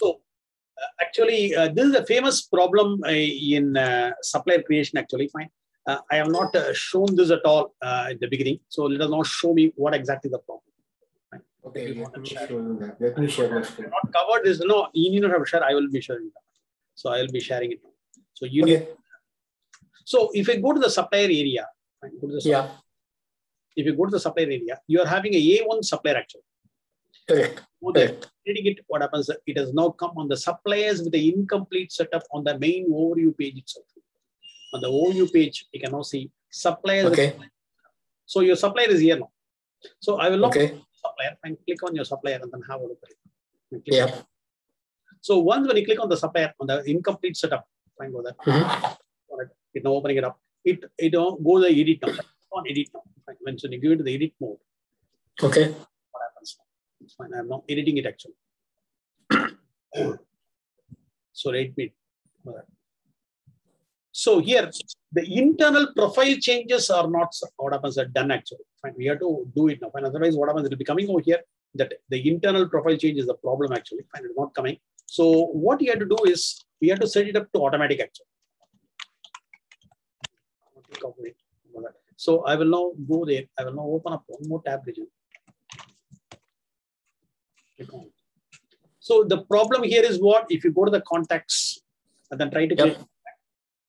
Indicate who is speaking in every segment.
Speaker 1: So uh, actually, uh, this is a famous problem uh, in uh, supplier creation. Actually, fine. Uh, I have not uh, shown this at all uh, at the beginning. So let us now show me what exactly the problem.
Speaker 2: Okay, let me show you that. Let me share screen.
Speaker 1: Not covered is no. You need not have share. I will be sharing that. So I will be sharing it. So you need. So if I go to the supplier area, fine, go to the
Speaker 2: Yeah,
Speaker 1: if you go to the supplier area, you are having a A1 supplier actually.
Speaker 2: Correct. Correct.
Speaker 1: reading it, what happens? It has now come on the suppliers with the incomplete setup on the main overview page itself. On the overview page, you can now see suppliers.
Speaker 2: Okay.
Speaker 1: So your supplier is here now. So I will now
Speaker 2: Okay.
Speaker 1: supplier and click on your supplier and then have a look at it.
Speaker 2: Yeah.
Speaker 1: it. So once when you click on the supplier on the incomplete setup, fine go there.
Speaker 2: Mhm.
Speaker 1: It now opening it up. It it now go the edit now. On edit now. Fine. When so you give it to the edit mode,
Speaker 2: Okay.
Speaker 1: It's fine. I'm not editing it actually. so let me. So here the internal profile changes are not what happens are done actually. Fine. We have to do it now. Fine. Otherwise, what happens? It will be coming over here. That the internal profile change is the problem actually. Fine. It's not coming. So what you have to do is we have to set it up to automatic actually. So I will now go there. I will now open up one more tab region. Click on. So the problem here is what if you go to the contacts and then try to
Speaker 2: Yep.
Speaker 1: create.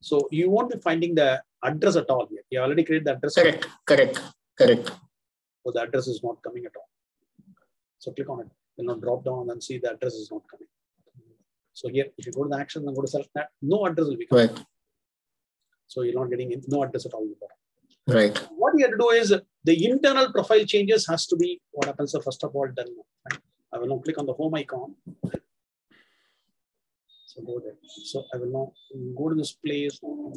Speaker 1: So you won't be finding the address at all here. You already created the address.
Speaker 2: Correct. Correct. Correct.
Speaker 1: So the address is not coming at all. So click on it. You'll now drop down and see the address is not coming. So here, if you go to the action and go to select that, no address will be coming.
Speaker 2: Right.
Speaker 1: So you're not getting in, no address at all.
Speaker 2: Right.
Speaker 1: What you have to do is the internal profile changes has to be what happens. So first of all, done. Right? I will now click on the home icon. So go there. So I will now go to this place. So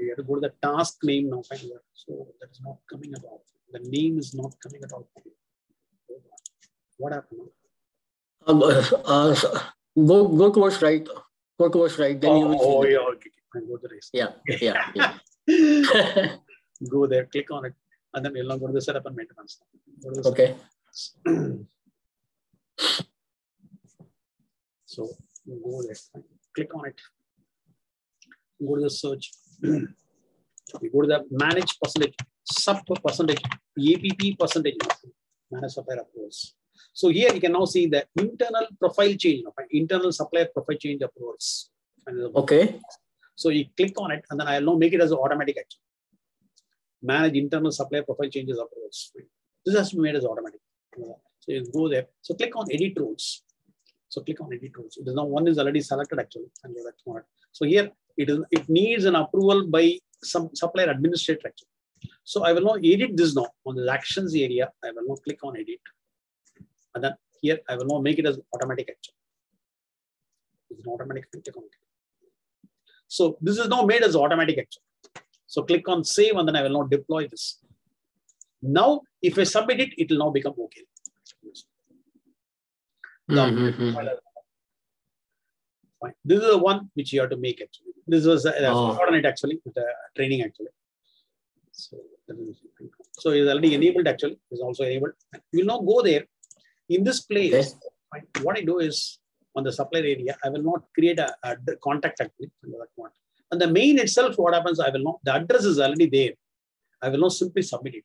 Speaker 1: we have to go to the task name now. Find that. So that is not coming at all. The name is not coming at all. What happened?
Speaker 2: Um, uh, uh, go go towards right. Go towards right. Then you
Speaker 1: Oh,
Speaker 2: will
Speaker 1: oh,
Speaker 2: see.
Speaker 1: yeah, okay. And go to the race.
Speaker 2: Yeah. Yeah. Yeah.
Speaker 1: go there, click on it, and then you'll now go to the setup and maintenance. Go to the
Speaker 2: okay.
Speaker 1: So go there, click on it. Go to the search. you go to the manage percentage, sub percentage, APP percentage, manage supplier approvals. So here you can now see the internal profile change, internal supplier profile change approvals.
Speaker 2: Okay.
Speaker 1: So you click on it, and then I'll now make it as an automatic action. Manage internal supplier profile changes approvals. This has to be made as automatic. So you go there. So click on edit rules. So click on edit rules. It is now one is already selected actually. And you're that's not. So here it is it needs an approval by some supplier administrator actually. So I will now edit this now on the actions area. I will now click on edit. And then here I will now make it as automatic action. It's an automatic. So this is now made as automatic action. So click on save and then I will now deploy this. Now, if I submit it, it will now become okay.
Speaker 2: Mhm.
Speaker 1: This is the one which you have to make actually. This was uh,
Speaker 2: Oh.
Speaker 1: coordinate actually with the training actually. So, so it's already enabled actually. It's also enabled. You will not go there. In this place, fine, what I do is on the supplier area, I will not create a contact actually. under that one. And the main itself, what happens, I will not, the address is already there. I will not simply submit it.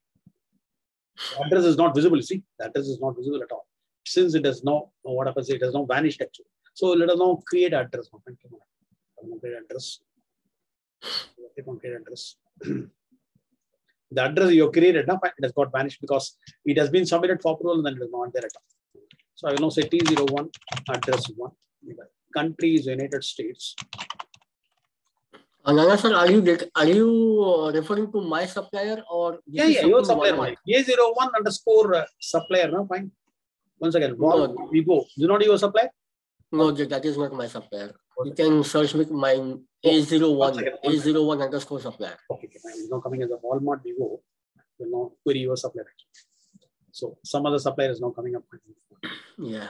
Speaker 1: The address is not visible. You see, the address is not visible at all. Since it has no, what happens, it has now vanished actually. So let us now create address. now. Thank you. I will now create address. Create address. the address you created, now it has got vanished because it has been submitted for approval and then it is not there at all. So I will now say T01 address one. Country is United States.
Speaker 2: Anana sir, are you get, are you uh, referring to my supplier or
Speaker 1: Yeah,
Speaker 2: is
Speaker 1: yeah, your supplier.
Speaker 2: Walmart?
Speaker 1: A01 underscore uh, supplier. No, fine. Once again,
Speaker 2: No.
Speaker 1: Wal- Vivo. Do not your supplier?
Speaker 2: No, that is not my supplier. You can search with my A01,
Speaker 1: second, one
Speaker 2: A01 underscore supplier.
Speaker 1: Okay, okay. It's now coming as a Walmart Vivo. Will now query your supplier. So some other supplier is now coming up.
Speaker 2: Yeah.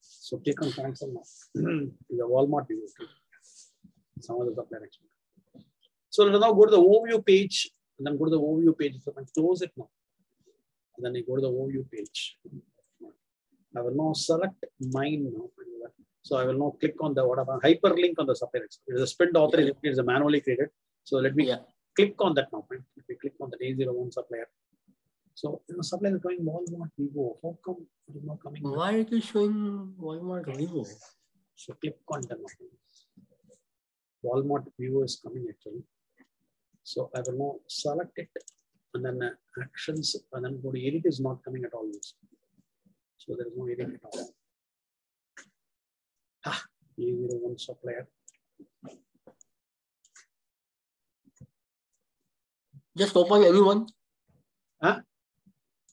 Speaker 1: So click on cancel now. the Walmart Vivo. Some other supplier actually. So let us now go to the overview page and then go to the overview page. So I can close it now. And then you go to the overview page. I will now select mine now. So I will now click on the whatever hyperlink on the supplier. It is a spend authorization. It is a manually created. So let me
Speaker 2: Yeah.
Speaker 1: click on that now. Fine. Let me click on the A01 supplier. So you know, supplier is going Walmart, Vivo. How come it is not coming?
Speaker 2: Why it is showing Walmart Vivo?
Speaker 1: So click on that now. Walmart Vivo is coming actually. So I will now select it and then uh, actions and then go to edit is not coming at all. So there is no edit at all. Ah, A01 supplier.
Speaker 2: Just open anyone.
Speaker 1: Huh?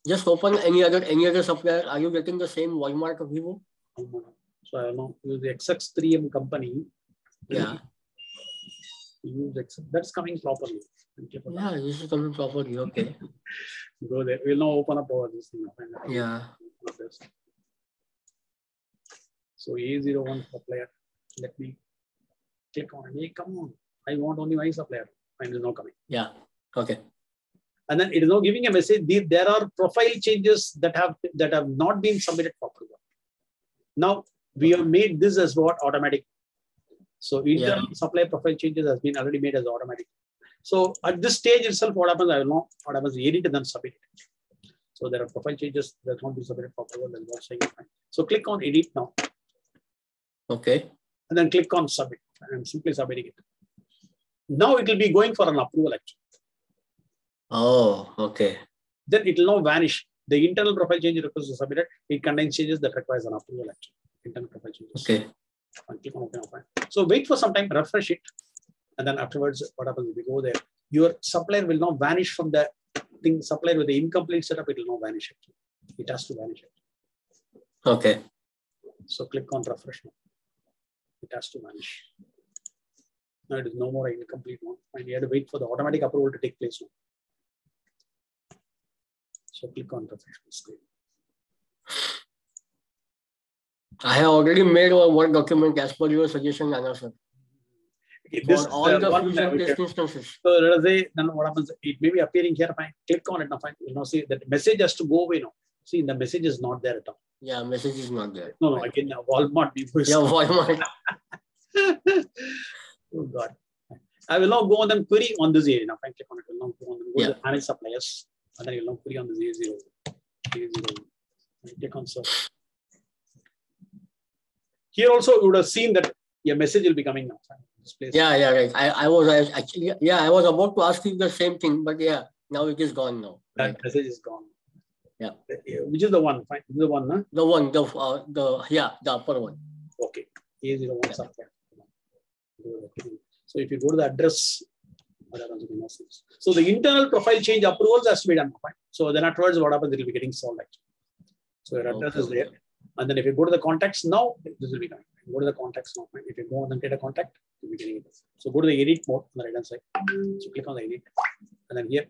Speaker 2: Just open any other any other supplier. Are you getting the same Walmart or Vivo?
Speaker 1: So I will now use the XX3M company.
Speaker 2: Yeah.
Speaker 1: Use that's coming properly.
Speaker 2: Yeah, this is coming properly. Okay.
Speaker 1: Go there. We'll now open up all this thing.
Speaker 2: Yeah.
Speaker 1: So A01 supplier, let me click on it. Hey, come on. I want only my supplier. Mine is not coming.
Speaker 2: Yeah. Okay.
Speaker 1: And then it is now giving a message. There are profile changes that have that have not been submitted properly. Now we have made this as what automatic. So internal supply profile changes has been already made as automatic. So at this stage itself, what happens? I will know what happens. Edit and then submit it. So there are profile changes that won't be submitted for approval. Then what's saying. So click on edit now
Speaker 2: Okay.
Speaker 1: and then click on submit. I'm simply submitting it. Now it will be going for an approval actually.
Speaker 2: Oh, okay.
Speaker 1: Then it will now vanish. The internal profile change request is submitted. It contains changes that requires an approval actually. Internal profile changes.
Speaker 2: Okay.
Speaker 1: And click on open fine. So wait for some time, refresh it. And then afterwards, what happens if you go there? Your supplier will not vanish from the thing supplier with the incomplete setup, it will not vanish actually. It has to vanish. Actually.
Speaker 2: Okay.
Speaker 1: So click on refresh now. It has to vanish. Now it is no more incomplete one. And you have to wait for the automatic approval to take place now. So click on refresh screen.
Speaker 2: I have already made a Word document as per your suggestion, Anna sir.
Speaker 1: Okay,
Speaker 2: For
Speaker 1: this is
Speaker 2: all
Speaker 1: the one
Speaker 2: future test instances.
Speaker 1: So let us say, then what happens? It may be appearing here. Fine. Click on it now. Fine. You know, see that message has to go away now. See, the message is not there at all.
Speaker 2: Yeah, message is not there.
Speaker 1: No, no. Again, uh, Walmart. Before
Speaker 2: Yeah, Walmart.
Speaker 1: oh God. I will now go on and query on this area. Now, fine. Click on it. I will now go on and go
Speaker 2: Yeah.
Speaker 1: to manage suppliers. And then you'll now query on this A0. A0. Click on search. Here also, you would have seen that your message will be coming now. Fine. This place.
Speaker 2: Yeah, yeah, right. I, I was I, actually yeah, I was about to ask you the same thing, but yeah, now it is gone now.
Speaker 1: That
Speaker 2: Right.
Speaker 1: message is gone.
Speaker 2: Yeah.
Speaker 1: Which is the one? Fine. The one, huh?
Speaker 2: The one, the uh, the yeah, the upper one.
Speaker 1: Okay. A01 supplier. So if you go to the address, what happens with the message? So the internal profile change approvals has to be done. Fine. So then afterwards, what happens? It will be getting solved actually. So your address is there. And then if you go to the contacts now, this will be done. Go to the contacts now. If you go and then get a contact, you'll be getting it. So go to the edit mode on the right hand side. So click on the edit. And then here,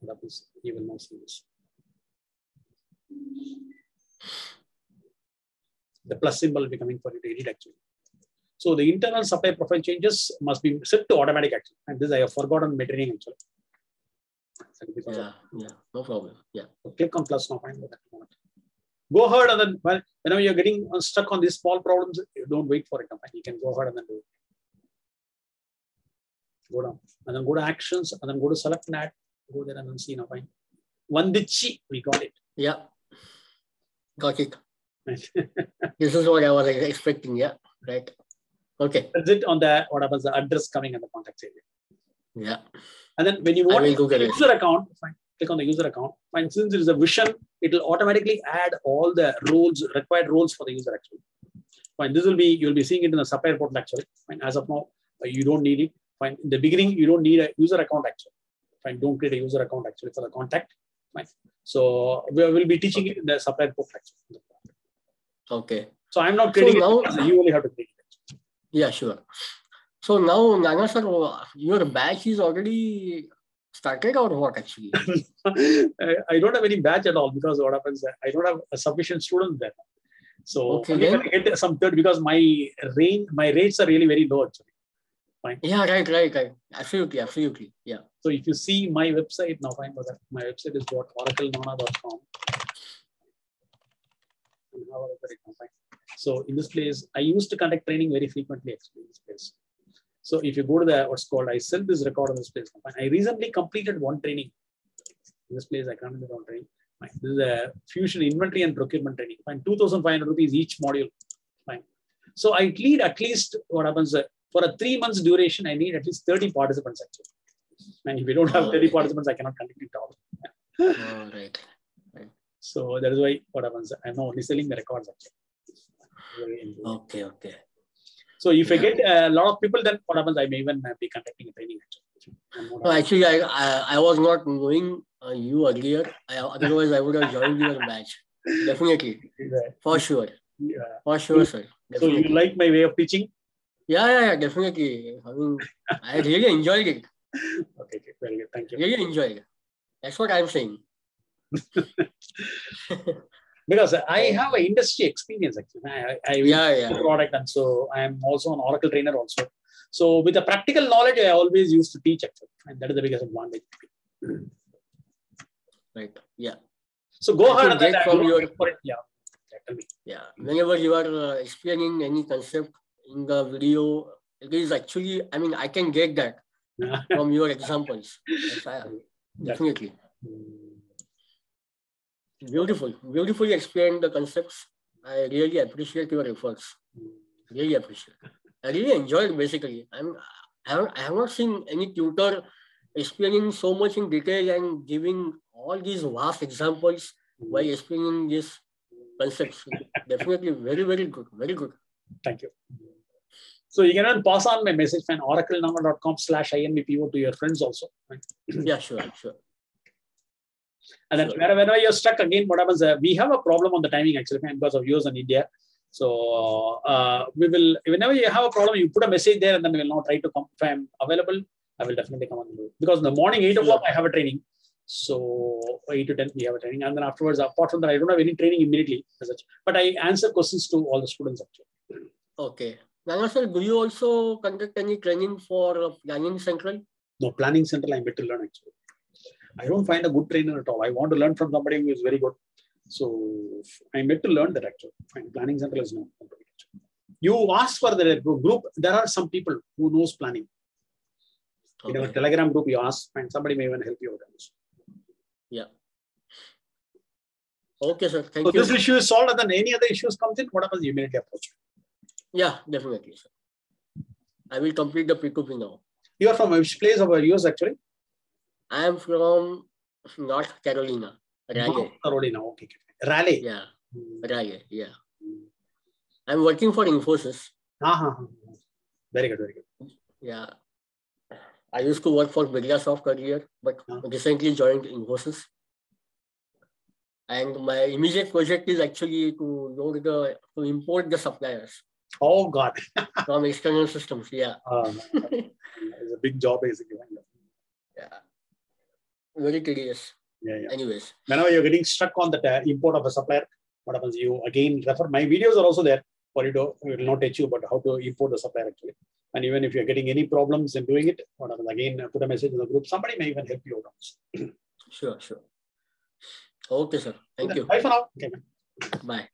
Speaker 1: what happens? You will now see this. The plus symbol will be coming for you to edit actually. So the internal supply profile changes must be set to automatic actually. And this I have forgotten maintaining actually. So because of-
Speaker 2: Yeah, yeah, no problem. Yeah.
Speaker 1: so click on plus now. With that moment. Go ahead and then well, whenever you're getting stuck on these small problems, you don't wait for it. You can go ahead and then do it. Go down and then go to actions and then go to select and add. Go there and then see now. Fine. Vandichi, we got it.
Speaker 2: Yeah. Got it. This is what I was expecting. Yeah. Right. Okay.
Speaker 1: That's it on the what happens the address coming in the contact area.
Speaker 2: Yeah.
Speaker 1: And then when you want
Speaker 2: to
Speaker 1: the user account, fine, click on the user account. Fine, since there is a vision, it will automatically add all the roles, required roles for the user actually. Fine, this will be, you'll be seeing it in the supplier portal actually. Fine, as of now, uh, you don't need it. Fine, in the beginning, you don't need a user account actually. Fine, don't create a user account actually for the contact. Fine. So we will be teaching it in the supplier portal actually.
Speaker 2: Okay.
Speaker 1: So I'm not creating So
Speaker 2: now-
Speaker 1: it, you only have to create it.
Speaker 2: Yeah, sure. So now, Nana sir, your batch is already started or what actually?
Speaker 1: I don't have any batch at all because what happens, I don't have a sufficient students there. So
Speaker 2: Okay,
Speaker 1: only when
Speaker 2: then-
Speaker 1: I get some third because my range, my rates are really very low actually. Fine.
Speaker 2: Yeah, right, right, right. Absolutely, absolutely. Yeah.
Speaker 1: So if you see my website now, find that my website is what oraclenana.com. So in this place, I used to conduct training very frequently actually in this place. So if you go to the what's called, I sent this record in this place. I recently completed one training. In this place, I completed one training. This is a fusion inventory and procurement training. Fine, 2,500 rupees each module. Fine. So I need at least what happens uh, for a three months duration. I need at least 30 participants actually. And if we don't have 30 participants, I cannot conduct it all.
Speaker 2: oh, right. right.
Speaker 1: So that is why what happens. I'm only selling the records actually.
Speaker 2: Okay, okay.
Speaker 1: So if. I get a lot of people, then what happens? I may even be conducting a training.
Speaker 2: Actually. No, actually, I, I, I was not knowing uh, you earlier. I, otherwise, I would have joined your batch. Definitely, right. for sure. Yeah. For sure, sir.
Speaker 1: Definitely. So you like my way of teaching?
Speaker 2: Yeah, yeah, yeah definitely. I mean, I really enjoyed it.
Speaker 1: Okay, okay, very good. Thank you.
Speaker 2: Really enjoyed it. That's what I'm saying.
Speaker 1: because I have an industry experience actually. I, I
Speaker 2: yeah, yeah.
Speaker 1: product and so I am also an Oracle trainer also. So with the practical knowledge, I always used to teach actually, and that is the biggest advantage.
Speaker 2: Right. Yeah.
Speaker 1: So go ahead
Speaker 2: and from your
Speaker 1: yeah.
Speaker 2: Yeah. Whenever you are uh, explaining any concept in the video, it is actually. I mean, I can get that from your examples. Yes, I, definitely. Beautiful, beautifully explained the concepts. I really appreciate your efforts. Really appreciate. I really enjoyed basically. I'm, I have, I have not seen any tutor explaining so much in detail and giving all these vast examples while explaining these concepts. Definitely very, very good. Very good.
Speaker 1: Thank you. So you can pass on my message from oraclenana.com slash INVPO to your friends also.
Speaker 2: Right? yeah, sure, sure.
Speaker 1: And then sure. whenever you're stuck again, what happens? Uh, we have a problem on the timing actually because of yours and India. So uh, we will, whenever you have a problem, you put a message there and then we will now try to come if I'm available. I will definitely come on because in the morning, eight o'clock, I have a training. So eight to 10, we have a training. And then afterwards, apart from that, I don't have any training immediately as such, but I answer questions to all the students actually.
Speaker 2: Okay. Nanga sir, do you also conduct any training for Planning Central?
Speaker 1: No, Planning Central, I'm yet to learn actually. I don't find a good trainer at all. I want to learn from somebody who is very good. So I'm yet to learn that actually. Fine. Planning Central is no. You ask for the group. There are some people who knows planning. Okay. In our Telegram group, you ask, and somebody may even help you this.
Speaker 2: Yeah. Okay, sir. Thank
Speaker 1: so
Speaker 2: you.
Speaker 1: this issue is solved, and then any other issues comes in, whatever you immediately approach.
Speaker 2: Yeah, definitely, sir. I will complete the P2P now.
Speaker 1: You are from which place of yours actually?
Speaker 2: I am from North Carolina, Raleigh.
Speaker 1: North Carolina, okay. Raleigh.
Speaker 2: Yeah, hmm. Raleigh, yeah. I'm working for Infosys.
Speaker 1: Uh-huh. Very good, very good.
Speaker 2: Yeah. I used to work for Birlasoft earlier, but uh-huh. recently joined Infosys. And my immediate project is actually to load the to import the suppliers.
Speaker 1: Oh God!
Speaker 2: from external systems, yeah.
Speaker 1: Uh, it's a big job, basically.
Speaker 2: Yeah very tedious.
Speaker 1: Yeah, yeah.
Speaker 2: Anyways.
Speaker 1: Whenever you're getting stuck on the uh, import of a supplier, what happens? You again refer my videos are also there for you to it will not teach you about how to import the supplier actually. And even if you're getting any problems in doing it, what happens again, put a message in the group. Somebody may even help you
Speaker 2: out. sure, sure. Okay, sir. Thank you.
Speaker 1: Bye for now. Okay,
Speaker 2: Bye.